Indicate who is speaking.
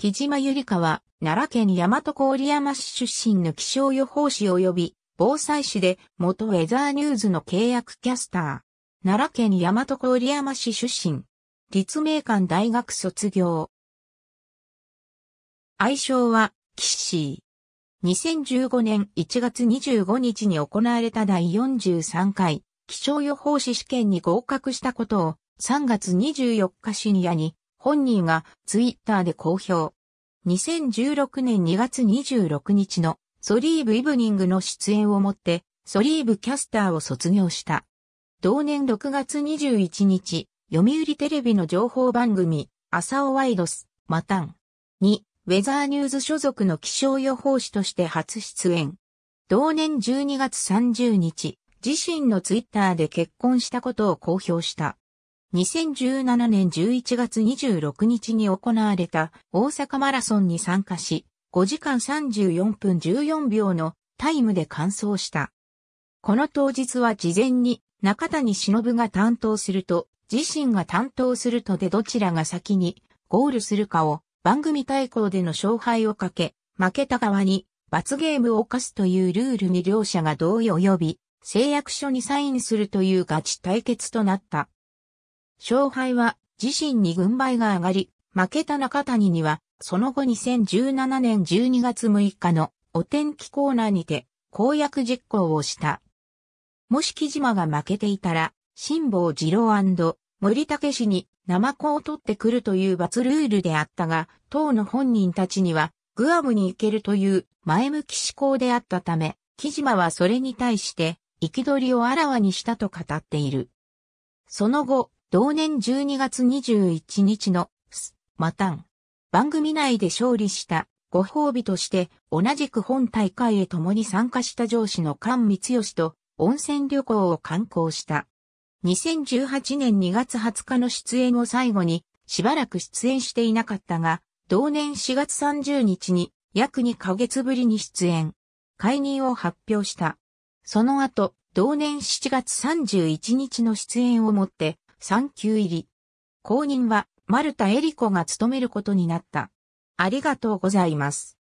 Speaker 1: 木島ゆりかは、奈良県大和郡山市出身の気象予報士及び、防災士で、元ウェザーニューズの契約キャスター。奈良県大和郡山市出身。立命館大学卒業。愛称は、キッシー。2015年1月25日に行われた第43回気象予報士試験に合格したことを3月24日深夜に本人がツイッターで公表。2016年2月26日のソリーブイブニングの出演をもってソリーブキャスターを卒業した。同年6月21日、読売テレビの情報番組、朝オワイドス、マタンに、ウェザーニューズ所属の気象予報士として初出演。同年12月30日、自身のツイッターで結婚したことを公表した。2017年11月26日に行われた大阪マラソンに参加し、5時間34分14秒のタイムで完走した。この当日は事前に中谷忍が担当すると、自身が担当するとでどちらが先にゴールするかを番組対抗での勝敗をかけ、負けた側に罰ゲームを犯すというルールに両者が同意及び誓約書にサインするというガチ対決となった。勝敗は自身に軍配が上がり、負けた中谷には、その後2017年12月6日のお天気コーナーにて公約実行をした。もし木島が負けていたら、辛坊二郎森武氏に生子を取ってくるという罰ルールであったが、当の本人たちにはグアムに行けるという前向き思考であったため、木島はそれに対して憤りをあらわにしたと語っている。その後、同年12月21日のス、マタン。番組内で勝利したご褒美として同じく本大会へ共に参加した上司の菅光義と温泉旅行を観光した。2018年2月20日の出演を最後にしばらく出演していなかったが、同年4月30日に約2ヶ月ぶりに出演。解任を発表した。その後、同年7月31日の出演をもって産休入り。後任は、丸田恵里子が務めることになった。ありがとうございます。